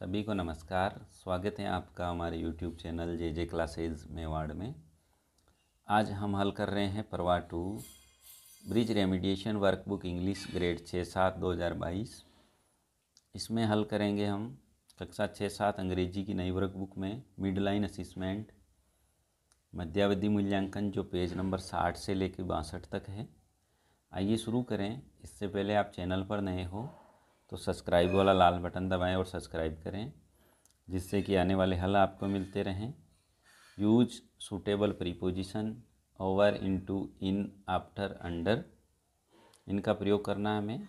सभी को नमस्कार। स्वागत है आपका हमारे YouTube channel J J classes Mewar में। आज हम हल कर रहे हैं परवा two, bridge remediation workbook English grade छः सात दो हज़ार बाईस। इसमें हल करेंगे हम कक्षा छः सात अंग्रेज़ी की नई वर्कबुक में मिड लाइन असिसमेंट मध्यावधि मूल्यांकन जो पेज नंबर साठ से लेकर बासठ तक है। आइए शुरू करें। इससे पहले आप चैनल पर नए हो तो सब्सक्राइब वाला लाल बटन दबाएँ और सब्सक्राइब करें, जिससे कि आने वाले हल आपको मिलते रहें। Use suitable preposition over into in after under इनका प्रयोग करना है हमें।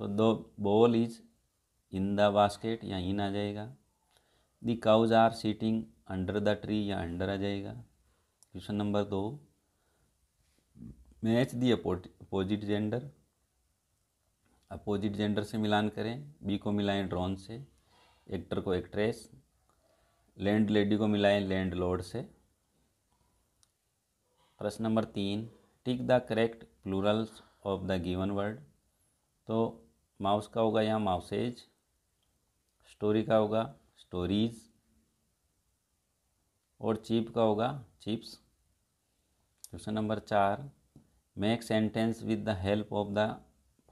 तो दो ball is in the basket या इन आ जाएगा। The cows are sitting under the tree या अंडर आ जाएगा। क्वेश्चन नंबर दो। Match the opposite gender opposite gender से मिलान करें बी को मिलाएँ ड्रोन से, एक्टर को एक्ट्रेस, लैंड लेडी को मिलाएँ लैंड लॉर्ड से। प्रश्न नंबर तीन, tick the correct plurals of the given word. तो माउस का होगा यहाँ माउसेज, स्टोरी का होगा स्टोरीज, और चीप का होगा चिप्स। क्वेश्चन नंबर चार, make sentence with the help of the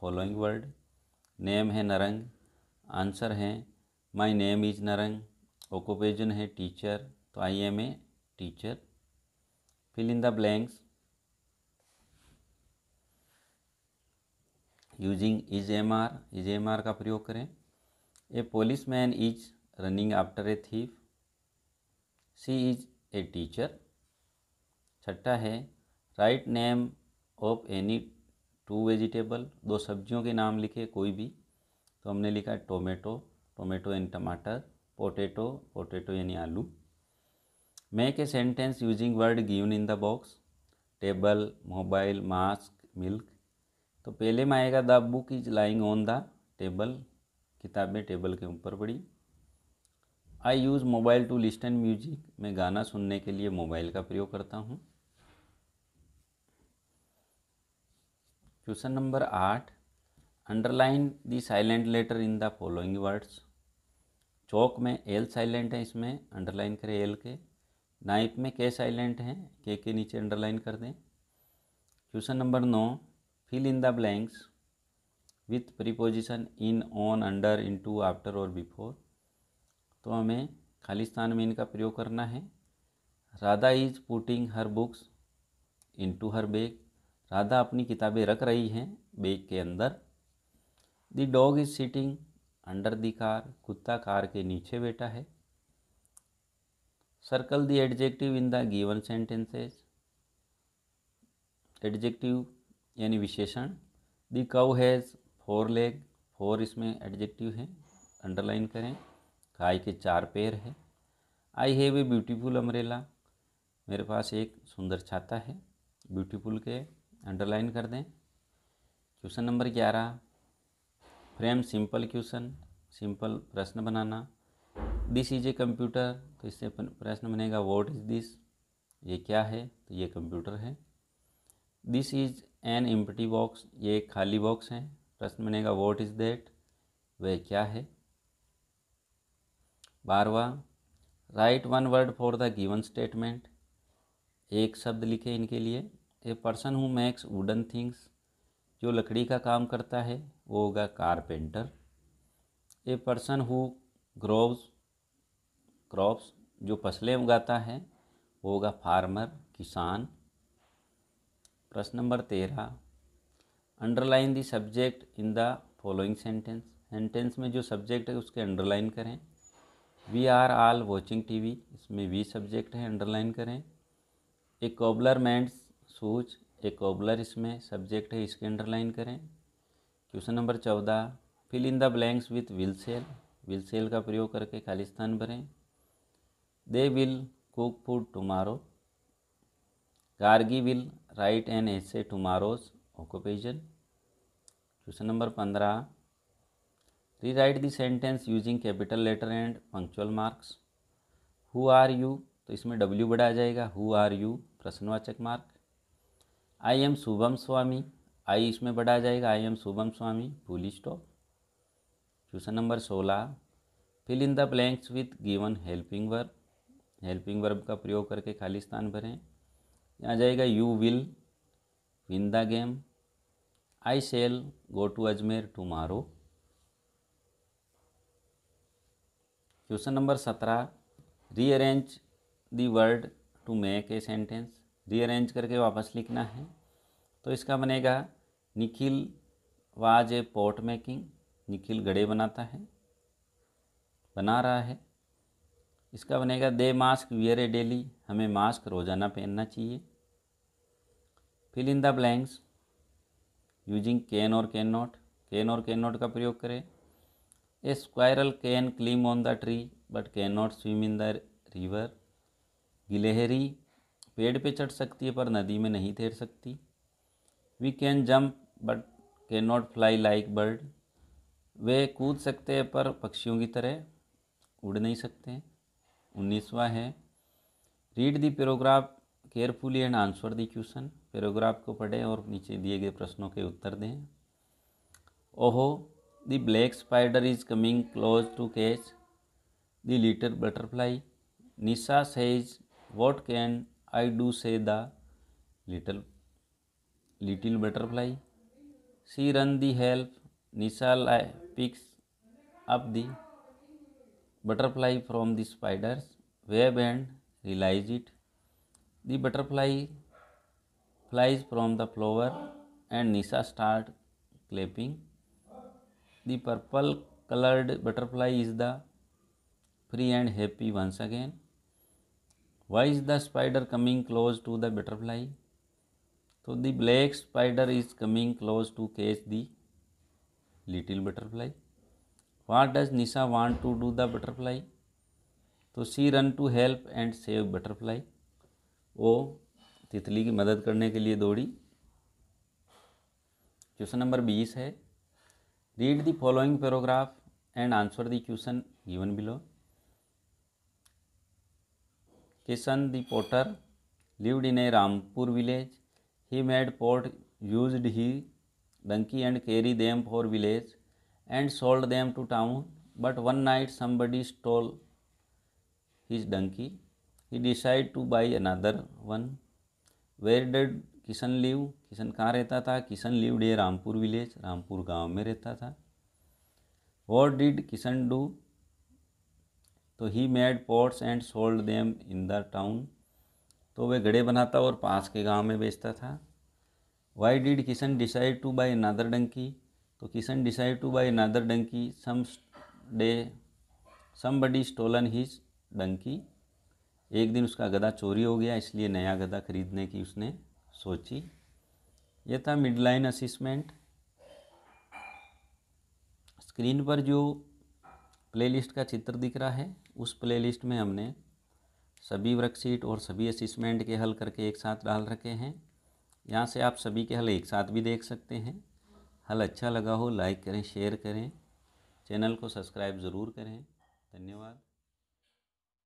following word name है नरंग आंसर है my name is Narang occupation है टीचर तो I am a teacher fill in the blanks using is am are is am are का प्रयोग करें. A policeman is running after a thief she is a teacher छठा है write name of any two vegetable, दो सब्जियों के नाम लिखे, कोई भी। तो हमने लिखा टोमेटो टोमेटो यानी टमाटर, पोटैटो पोटैटो यानी आलू। Make a sentence using word given in the box, table, mobile, mask, milk. तो पहले में आएगा the book is lying on the table, किताबें टेबल के ऊपर पड़ी। I use mobile to listen music मैं गाना सुनने के लिए मोबाइल का प्रयोग करता हूँ। क्वेश्चन नंबर आठ underline the silent letter in the following words chalk में एल साइलेंट है इसमें अंडरलाइन करें एल के। नाइफ में के साइलेंट हैं के के नीचे अंडरलाइन कर दें। Question number now fill in the blanks with preposition in on under into after और बिफोर तो हमें खाली स्थान में इनका प्रयोग करना है। Radha is putting her books into her bag Radha अपनी किताबें रख रही हैं बैग के अंदर। The dog is sitting under the car, कुत्ता कार के नीचे बैठा है। Circle the adjective in the given sentences. Adjective यानी विशेषण। The cow has four leg, four इसमें एडजेक्टिव है, अंडरलाइन करें। गाय के चार पैर है। I have a beautiful umbrella, मेरे पास एक सुंदर छाता है, ब्यूटीफुल के। अंडरलाइन कर दें। क्वेश्चन नंबर ग्यारह, फ्रेम सिंपल क्वेश्चन, सिंपल प्रश्न बनाना। दिस इज़ ए कंप्यूटर तो इससे प्रश्न बनेगा वॉट इज़ दिस ये क्या है? तो ये कंप्यूटर है। This is an empty box ये एक खाली बॉक्स है। प्रश्न बनेगा वॉट इज़ देट वह क्या है? बारवा write one word for the given statement एक शब्द लिखे इनके लिए। A person who makes wooden things, जो लकड़ी का काम करता है, वो होगा carpenter. A person who grows, crops, जो फ़सलें उगाता है, वो होगा फार्मर, किसान। प्रश्न नंबर तेरह, underline the subject in the following sentence. Sentence में जो सब्जेक्ट है, उसके अंडरलाइन करें। We are all watching TV, इसमें वी सब्जेक्ट है, अंडरलाइन करें। ए कॉबलर मैंड्स सूच एक कोबलर इसमें सब्जेक्ट है, इसके अंडरलाइन करें। क्वेश्चन नंबर चौदह, fill in the blanks with will shall. Will shall का प्रयोग करके खाली स्थान भरें। They will cook food tomorrow. Gargi will write an essay tomorrow's occupation. Question number पंद्रह rewrite the sentence using capital letter and punctual marks. Who are you? तो इसमें W बढ़ा आ जाएगा। Who are you? प्रश्नवाचक mark. I am Shubham Swami I इसमें बढ़ा जाएगा. I am Shubham Swami full stop question number सोलह. Fill in the blanks with given helping verb helping verb का प्रयोग करके खाली स्थान भरें. यहाँ जाएगा you will win the game I shall go to Ajmer tomorrow question number सत्रह. Rearrange the word to make a sentence rearrange करके वापस लिखना है। तो इसका बनेगा, Nikhil was a pot making. Nikhil गड़े बनाता है, बना रहा है। इसका बनेगा, they mask wear a daily. हमें मास्क रोज़ाना पहनना चाहिए। Fill in the blanks, using can और कैन नॉट। कैन और कैन नॉट का प्रयोग करें। A squirrel can climb on the tree, but can not swim in the river. गिलहरी पेड़ पे चढ़ सकती है, पर नदी में नहीं तैर सकती। We can jump but can not fly like bird वे कूद सकते हैं, पर पक्षियों की तरह उड़ नहीं सकते। उन्नीसवा है read the paragraph carefully and answer the question paragraph को पढ़ें और नीचे दिए गए प्रश्नों के उत्तर दें। ओहो the black spider is coming close to catch the little butterfly Nisha says what can I do say the little little butterfly she run the help Nisha picks up the butterfly from the spider's web and realize it. The butterfly flies from the flower and Nisha start clapping. The purple colored butterfly is the free and happy once again. Why is the spider coming close to the butterfly? So the black spider is coming close to catch the little butterfly. What does Nisha want to do the butterfly तो she run to help and save butterfly वो तितली की मदद करने के लिए दौड़ी question number बीस है read the following paragraph and answer the question given below Kishan the potter, lived in a Rampur village, he made port used he donkey and carry them for village and sold them to town. But one night somebody stole his donkey. He decided to buy another one. Where did Kishan live Kishan कहाँ रहता था Kishan live the Rampur village, Rampur गाँव में रहता था what did Kishan do तो he made pots and sold them in the town तो वह घड़े बनाता और पास के गाँव में बेचता था। Why did Kishan decide to buy another donkey तो Kishan decide to buy another donkey some day somebody stolen his donkey एक दिन उसका गधा चोरी हो गया, इसलिए नया गधा खरीदने की उसने सोची। यह था मिड लाइन असिसमेंट स्क्रीन पर जो प्लेलिस्ट का चित्र दिख रहा है उस प्लेलिस्ट में हमने सभी वर्कशीट और सभी असिसमेंट के हल करके एक साथ डाल रखे हैं। यहाँ से आप सभी के हल एक साथ भी देख सकते हैं। हल अच्छा लगा हो लाइक करें शेयर करें। चैनल को सब्सक्राइब ज़रूर करें। धन्यवाद।